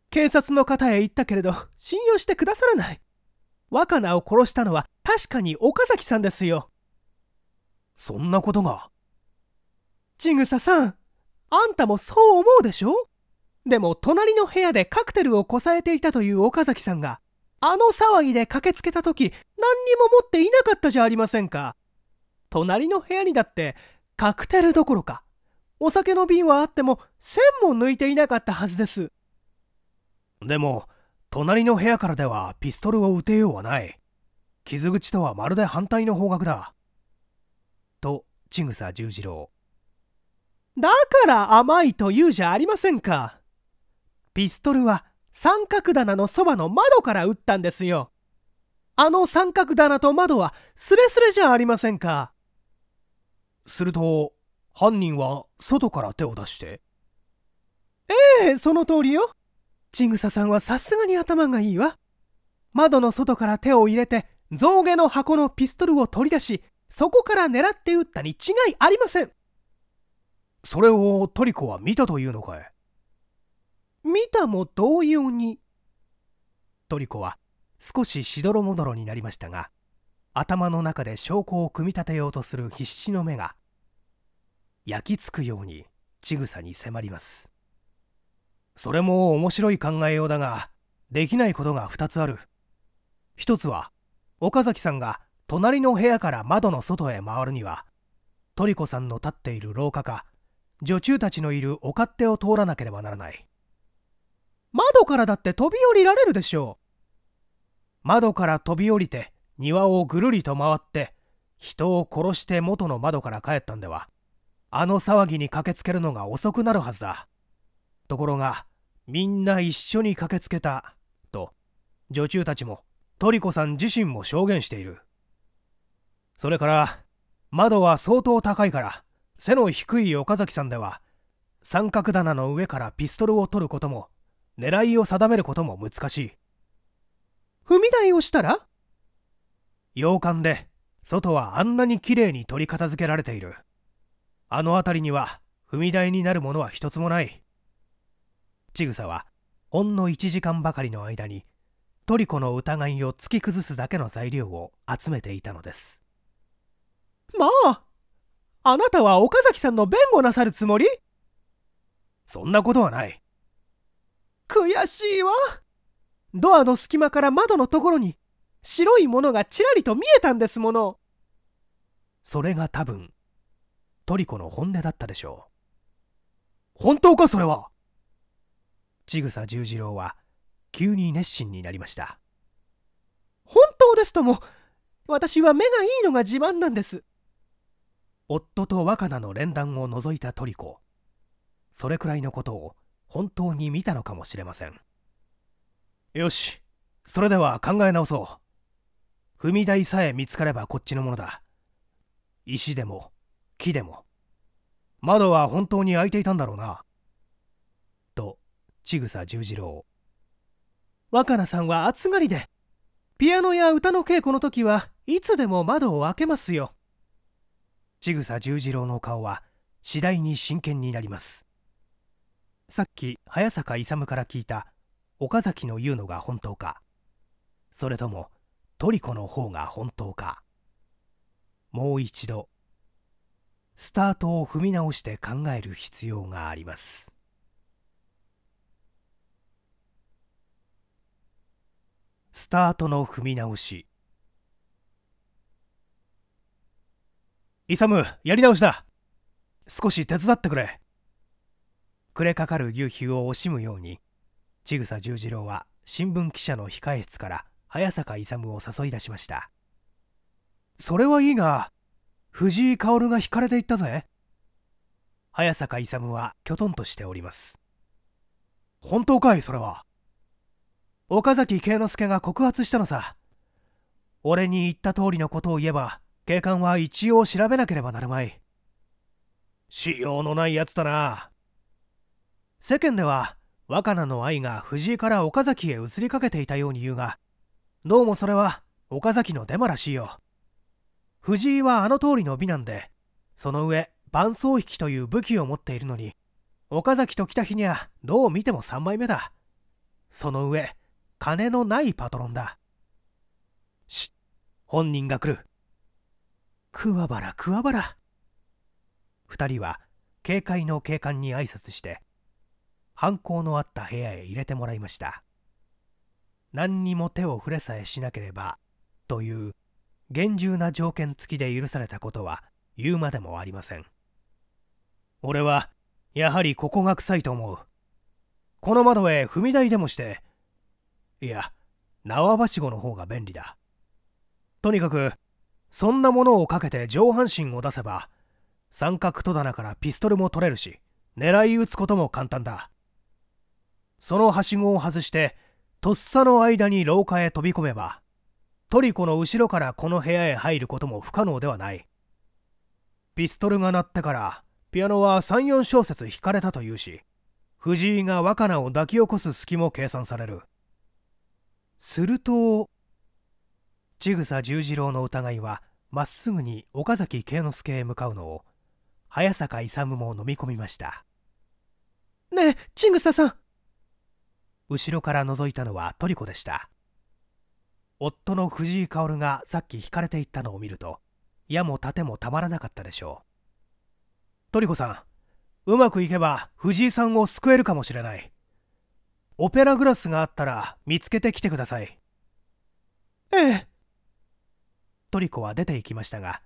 S2: 警察の方へ言ったけれど、信用してくださらない。若菜を殺したのは確かに岡崎さんですよ。
S1: そんなことが。
S2: ちぐささん、あんたもそう思うでしょ？でも隣の部屋でカクテルをこさえていたという岡崎さんが、あの騒ぎで駆けつけた時、何にも持っていなかったじゃありませんか。隣の部屋にだってカクテルどころか、お酒の瓶はあっても線も抜いていなかったはずです。
S1: でも、隣の部屋からではピストルを撃てようはない。傷口とはまるで反対の方角だ。と、千草十次郎。
S2: だから甘いと言うじゃありませんか。ピストルは三角棚のそばの窓から撃ったんですよ。あの三角棚と窓はスレスレじゃありませんか。
S1: すると、犯人は外から手を出して
S2: ええその通りよ。ちぐささんはさすがに頭がいいわ。窓の外から手を入れて、象牙の箱のピストルを取り出し、そこから狙って撃ったに違いありません。
S1: それをトリコは見たというのかい？
S2: 見たも同様に。
S1: トリコは少ししどろもどろになりましたが頭の中で証拠を組み立てようとする必死の目が焼き付くようにちぐさに迫りますそれも面白い考えようだができないことが2つある一つは岡崎さんが隣の部屋から窓の外へ回るにはトリコさんの立っている廊下か女中たちのいるお勝手を通らなければならない。窓からだって飛び降りられるでしょう。窓から飛び降りて庭をぐるりと回って人を殺して元の窓から帰ったんではあの騒ぎに駆けつけるのが遅くなるはずだ。ところがみんな一緒に駆けつけたと女中たちもトリコさん自身も証言している。それから窓は相当高いから背の低い岡崎さんでは三角棚の上からピストルを取ることも狙いを定めることも難しい。踏み台をしたら？洋館で外はあんなにきれいに取り片付けられている。あの辺りには踏み台になるものは一つもない。ちぐさはほんの1時間ばかりの間にトリコの疑いを突き崩すだけの材料を集めていたのです。まああなたは岡崎さんの弁護なさるつもり？そんなことはない。悔しいわ。ドアの隙間から窓のところに白いものがちらりと見えたんですもの。それが多分トリコの本音だったでしょう。本当かそれは？ちぐさ十次郎は急に熱心になりました。本当ですとも私は目がいいのが自慢なんです。夫と若菜の連弾を除いたトリコ。それくらいのことを本当に見たのかもしれません。よしそれでは考え直そう。踏み台さえ見つかればこっちのものだ。石でも木でも。窓は本当に開いていたんだろうな。とちぐさ十次郎。若菜さんは暑がりで。ピアノや歌の稽古の時はいつでも窓を開けますよ。ちぐさ十次郎の顔は次第に真剣になります。さっき早坂勇から聞いた岡崎の言うのが本当か。それともトリコの方が本当か。もう一度スタートを踏み直して考える必要があります。スタートの踏み直し。勇やり直しだ少し手伝ってくれ。暮れかかる夕日を惜しむように千草十次郎は新聞記者の控え室から早坂勇を誘い出しました。それはいいが藤井薫が引かれていったぜ。早坂勇はきょとんとしております。本当かいそれは。岡崎慶之助が告発したのさ俺に言った通りのことを言えば警官は一応調べなければなるまい。しようのないやつだな。世間では若菜の愛が藤井から岡崎へ移りかけていたように言うが、どうもそれは岡崎のデマらしいよ。藤井はあの通りの美なんで、その上伴奏引きという武器を持っているのに、岡崎と来た日にはどう見ても3枚目だ。その上、金のないパトロンだ。し、本人が来る。桑原桑原二人は警戒の警官に挨拶して犯行のあった部屋へ入れてもらいました何にも手を触れさえしなければという厳重な条件付きで許されたことは言うまでもありません俺はやはりここが臭いと思うこの窓へ踏み台でもしていや縄ばしごの方が便利だ。とにかくそんなものをかけて上半身を出せば三角戸棚からピストルも取れるし狙い撃つことも簡単だ。そのはしごを外してとっさの間に廊下へ飛び込めばトリコの後ろからこの部屋へ入ることも不可能ではない。ピストルが鳴ってからピアノは34小節弾かれたというし藤井が若菜を抱き起こす隙も計算される。すると千草十次郎の疑いはまっすぐに岡崎慶之助へ向かうのを早坂勇も飲み込みました。ねえ千草さん。後ろから覗いたのはトリコでした。夫の藤井薫がさっき引かれていったのを見ると矢も盾もたまらなかったでしょう。
S2: トリコさんうまくいけば藤井さんを救えるかもしれない。オペラグラスがあったら見つけてきてください。
S1: ええ。トリコは出て行きましたが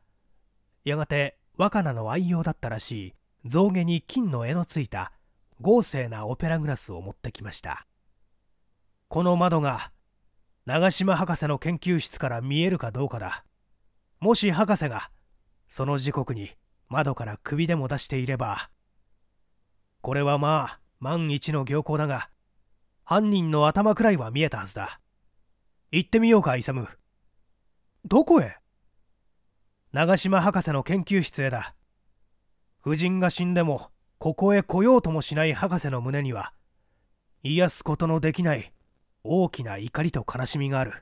S1: やがて若菜の愛用だったらしい象牙に金の柄のついた豪勢なオペラグラスを持ってきました。
S2: この窓が長島博士の研究室から見えるかどうかだ。もし博士がその時刻に窓から首でも出していればこれはまあ万一の行幸だが犯人の頭くらいは見えたはずだ。行ってみようか勇
S1: どこへ？
S2: 長島博士の研究室へだ。夫人が死んでもここへ来ようともしない博士の胸には癒すことのできない大きな怒りと悲しみがある。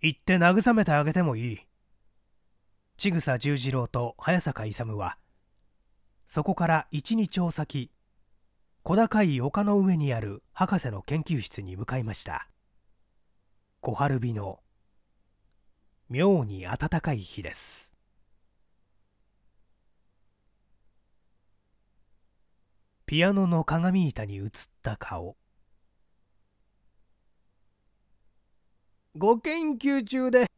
S2: 行って慰めてあげてもいい。
S1: 千草十次郎と早坂勇はそこから一日を先小高い丘の上にある博士の研究室に向かいました。小春日の妙に暖かい日です。ピアノの鏡板に映った顔。
S2: ご研究中で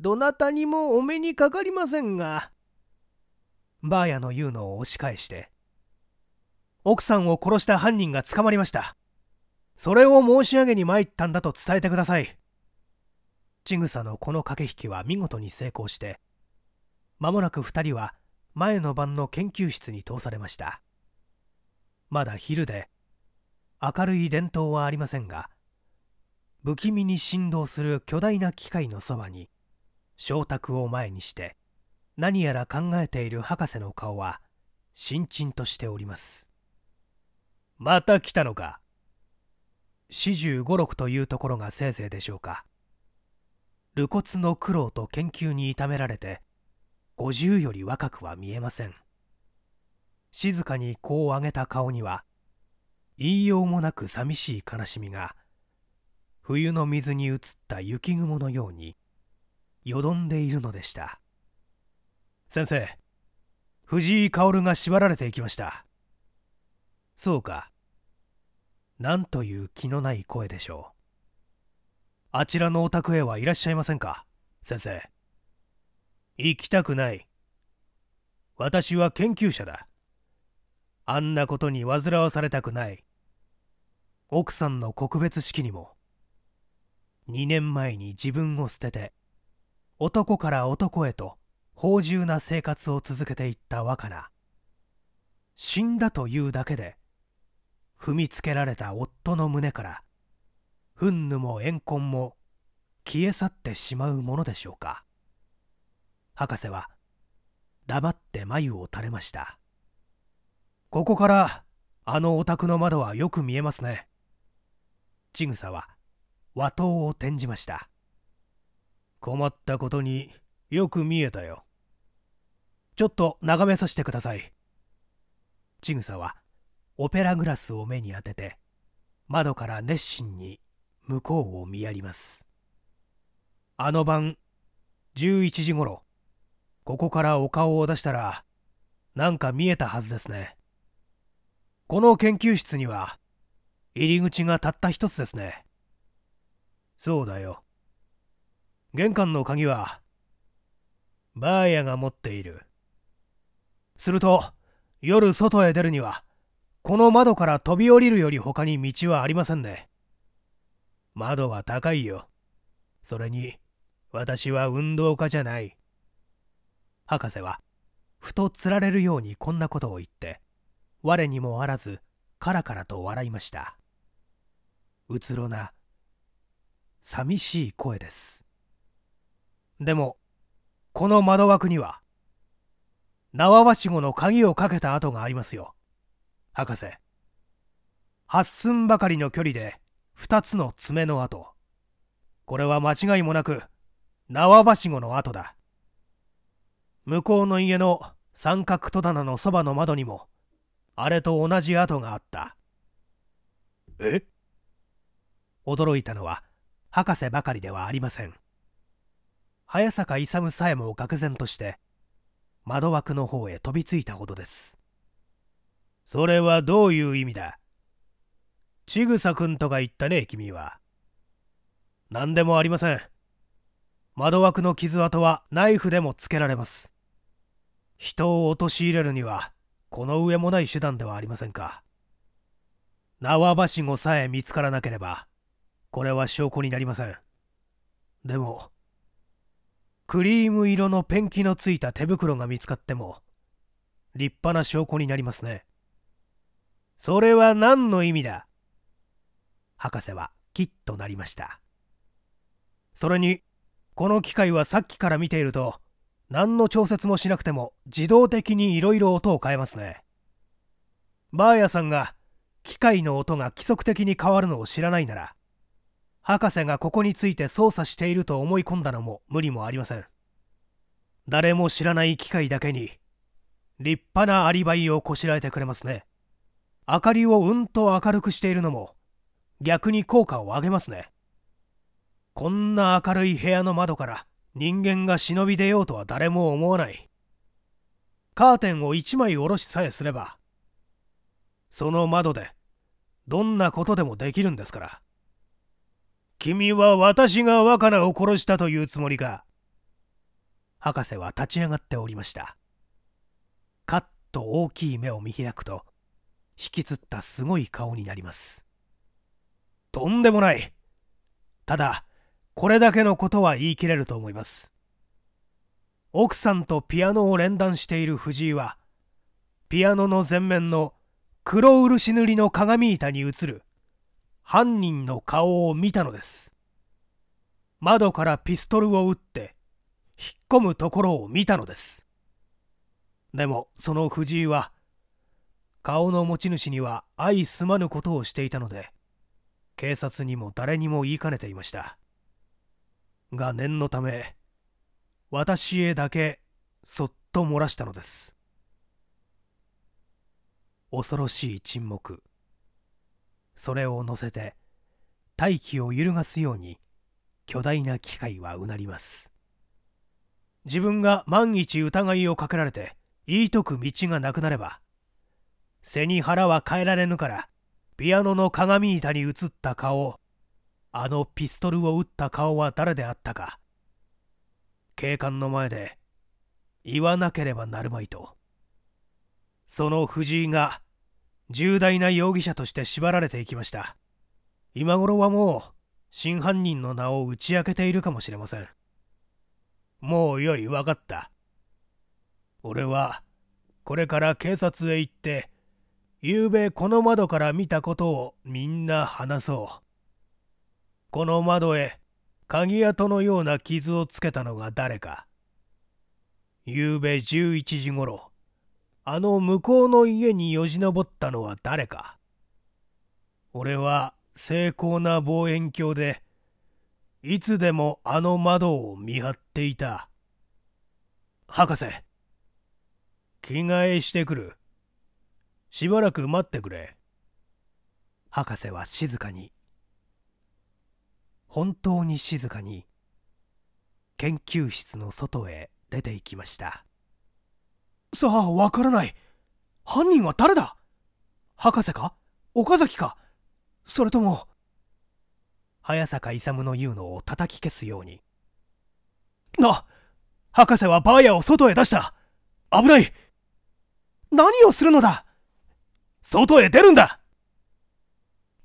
S2: どなたにもお目にかかりませんが。
S1: バーヤの言うのを押し返して
S2: 奥さんを殺した犯人が捕まりました。それを申し上げに参ったんだと伝えてください。
S1: ちぐさのこの駆け引きは見事に成功して間もなく2人は前の晩の研究室に通されました。まだ昼で明るい電灯はありませんが不気味に振動する巨大な機械のそばに食卓を前にして何やら考えている博士の顔は新陳としております。
S2: また来たのか？
S1: 四十五六というところがせいぜいでしょうか？露骨の苦労と研究に痛められて五十より若くは見えません。静かにこう上げた顔には言いようもなく寂しい悲しみが冬の水に映った雪雲のようによどんでいるのでした。
S2: 先生藤井薫が縛られていきました。
S1: そうか。なんという気のない声でしょう。
S2: あちらのお宅へはいらっしゃいませんか？先生。行きたくない。私は研究者だ。あんなことに煩わされたくない。
S1: 奥さんの告別式にも。2年前に自分を捨てて男から男へと芳醇な生活を続けていった若菜。死んだというだけで踏みつけられた夫の胸から憤怒も怨恨も消え去ってしまうものでしょうか。博士は黙って眉を垂れました。
S2: ここからあのお宅の窓はよく見えますね。
S1: ちぐさは和刀を転じました。
S2: 困ったことによく見えたよ。ちょっと眺めさせてください。
S1: ちぐさはオペラグラスを目に当てて窓から熱心に向こうを見やります
S2: あの晩11時ごろここからお顔を出したらなんか見えたはずですねこの研究室には入り口がたった一つですねそうだよ。玄関の鍵は、バーヤが持っている。すると、夜外へ出るには、この窓から飛び降りるより他に道はありませんね。窓は高いよ。それに、私は運動家じゃない。
S1: 博士は、ふとつられるようにこんなことを言って、我にもあらず、カラカラと笑いました。うつろな、寂しい声です
S2: でもこの窓枠には縄はしごの鍵をかけた跡がありますよ博士。八寸ばかりの距離で二つの爪の跡。これは間違いもなく縄はしごの跡だ。向こうの家の三角戸棚のそばの窓にもあれと同じ跡があった。
S1: え？驚いたのは博士ばかりではありません。早坂勇さえも愕然として窓枠の方へ飛びついたほどです
S2: それはどういう意味だ？ちぐさくんとか言ったね君は。
S1: 何でもありません。窓枠の傷跡はナイフでもつけられます。人を陥れるにはこの上もない手段ではありませんか。縄ばしごさえ見つからなければこれは証拠になりません。でもクリーム色のペンキのついた手袋が見つかっても立派な証拠になりますね。
S2: それは何の意味だ？
S1: 博士はきっとなりました。それにこの機械はさっきから見ていると何の調節もしなくても自動的にいろいろ音を変えますね。バーヤさんが機械の音が規則的に変わるのを知らないなら博士がここについて操作していると思い込んだのも無理もありません。誰も知らない機械だけに立派なアリバイをこしらえてくれますね。明かりをうんと明るくしているのも逆に効果を上げますね。こんな明るい部屋の窓から人間が忍び出ようとは誰も思わない。カーテンを1枚下ろしさえすればその窓でどんなことでもできるんですから。
S2: 君は私が若菜を殺したというつもりか。
S1: 博士は立ち上がっておりました。カッと大きい目を見開くと引きつったすごい顔になります。とんでもない。ただこれだけのことは言い切れると思います。奥さんとピアノを連弾している藤井はピアノの前面の黒漆塗りの鏡板に映る犯人の顔を見たのです。窓からピストルを撃って引っ込むところを見たのです。でもその藤井は顔の持ち主には相すまぬことをしていたので警察にも誰にも言いかねていました。が念のため私へだけそっと漏らしたのです。恐ろしい沈黙。それを乗せて大気を揺るがすように巨大な機械はうなります。自分が万一疑いをかけられて言い解く道がなくなれば背に腹は変えられぬからピアノの鏡板に映った顔あのピストルを撃った顔は誰であったか警官の前で言わなければなるまいと。その藤井が重大な容疑者として縛られていきました。今頃はもう真犯人の名を打ち明けているかもしれません。もうよい分かった。俺はこれから警察へ行って昨べこの窓から見たことをみんな話そう。この窓へ鍵跡のような傷をつけたのが誰か。昨べ11時ごろあの向こうの家によじ登ったのは誰か。俺は精巧な望遠鏡でいつでもあの窓を見張っていた。博士着替えしてくる。しばらく待ってくれ。博士は静かに。本当に静かに。研究室の外へ出て行きました。さあわからない。犯人は誰だ？博士か？岡崎か？それとも。早坂勇の言うのを叩き消すように。な博士はバーヤを外へ出した。危ない。何をするのだ？外へ出るんだ。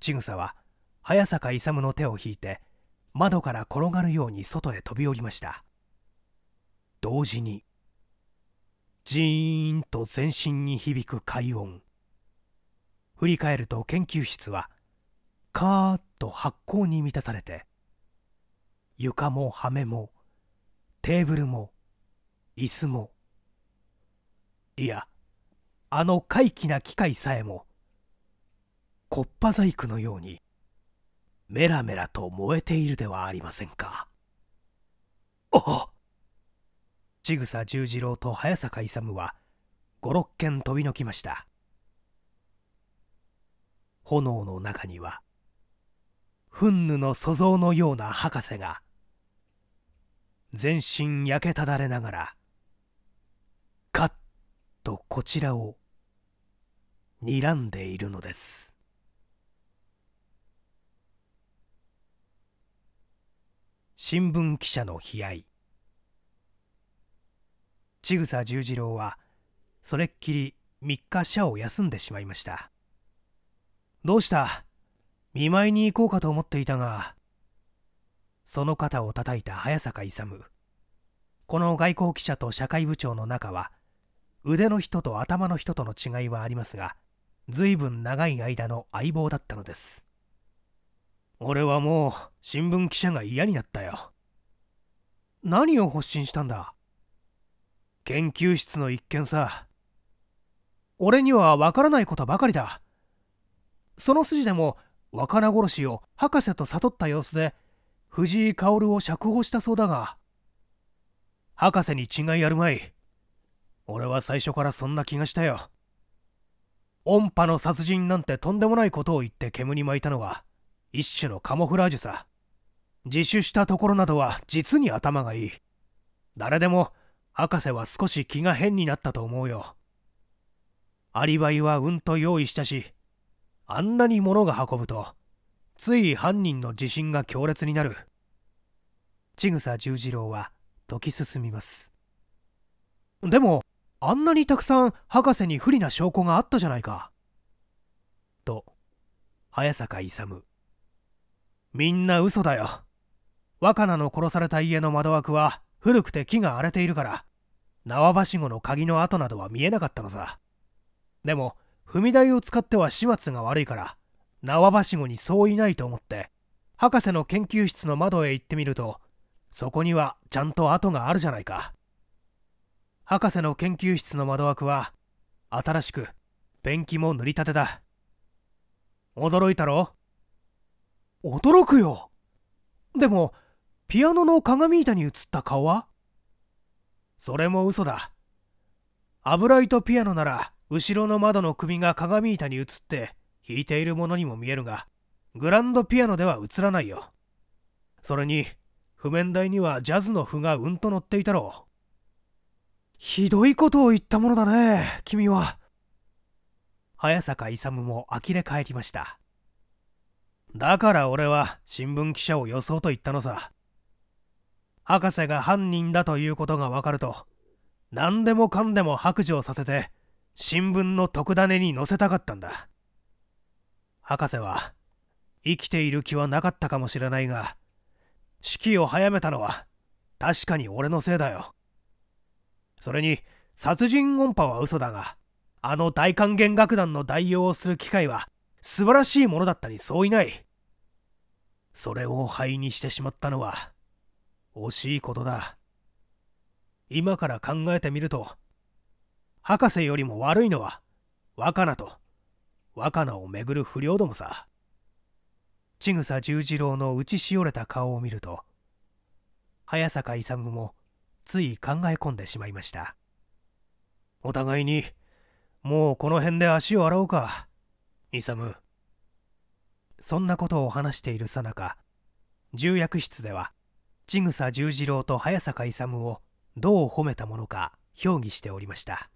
S1: ちぐさは早坂勇の手を引いて窓から転がるように外へ飛び降りました。同時にジーンと全身に響く快音。振り返ると研究室はカーッと発光に満たされて床も羽もテーブルも椅子もいやあの怪奇な機械さえも木っ端細工のようにメラメラと燃えているではありませんか。あっ！千草十次郎と早坂勇は五六軒飛びのきました。炎の中には憤怒の粗像のような博士が全身焼けただれながらカッとこちらを睨んでいるのです。新聞記者の悲哀。千草十次郎はそれっきり3日社を休んでしまいました。どうした？見舞いに行こうかと思っていたがその肩を叩いた早坂勇。この外交記者と社会部長の中は腕の人と頭の人との違いはありますが随分長い間の相棒だったのです。俺はもう新聞記者が嫌になったよ。何を発信したんだ？研究室の一件さ。俺にはわからないことばかりだ。その筋でも若菜殺しを博士と悟った様子で藤井薫を釈放したそうだが博士に違いあるまい。俺は最初からそんな気がしたよ。音波の殺人なんてとんでもないことを言って煙に巻いたのは一種のカモフラージュさ。自首したところなどは実に頭がいい。誰でも博士は少し気が変になったと思うよ。アリバイはうんと用意したしあんなに物が運ぶとつい犯人の自信が強烈になる。千草十次郎は時進みます。でもあんなにたくさん博士に不利な証拠があったじゃないか。と早坂勇。みんな嘘だよ。若菜の殺された家の窓枠は古くて木が荒れているから縄ばしごの鍵の跡などは見えなかったのさ。でも踏み台を使っては始末が悪いから縄ばしごにそういないと思って博士の研究室の窓へ行ってみるとそこにはちゃんと跡があるじゃないか。博士の研究室の窓枠は新しくペンキも塗りたてだ。驚いたろ？驚くよ！でもピアノの鏡板に映った顔は？それも嘘だ。油糸ピアノなら後ろの窓の首が鏡板に映って弾いているものにも見えるが、グランドピアノでは映らないよ。それに、譜面台にはジャズの譜がうんと乗っていたろう。ひどいことを言ったものだね、君は。早坂勇も呆れ返りました。だから俺は新聞記者を装うと言ったのさ。博士が犯人だということがわかると、何でもかんでも白状させて、新聞の特ダネに載せたかったんだ博士は生きている気はなかったかもしれないが式を早めたのは確かに俺のせいだよそれに殺人音波は嘘だがあの大管弦楽団の代用をする機会は素晴らしいものだったにそういない。それを灰にしてしまったのは惜しいことだ。今から考えてみると博士よりも悪いのは若菜と若菜をめぐる不良どもさ。千草十次郎の打ちしおれた顔を見ると早坂勇もつい考え込んでしまいましたお互いにもうこの辺で足を洗おうか勇そんなことを話しているさなか重役室では千草十次郎と早坂勇をどう褒めたものか評議しておりました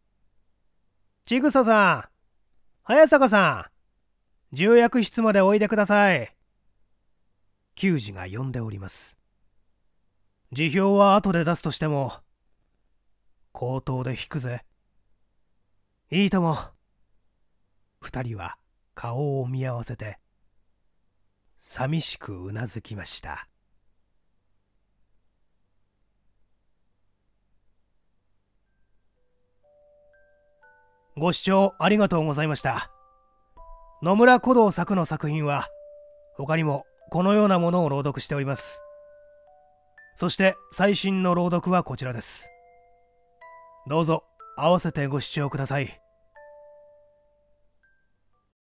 S1: ちぐさん、早坂さん、重役室までおいでください。球児が呼んでおります。辞表は後で出すとしても、口頭で引くぜ。いいとも。二人は顔を見合わせて、寂しくうなずきました。ご視聴ありがとうございました。野村古道作の作品は、他にもこのようなものを朗読しております。そして最新の朗読はこちらです。どうぞ合わせてご視聴ください。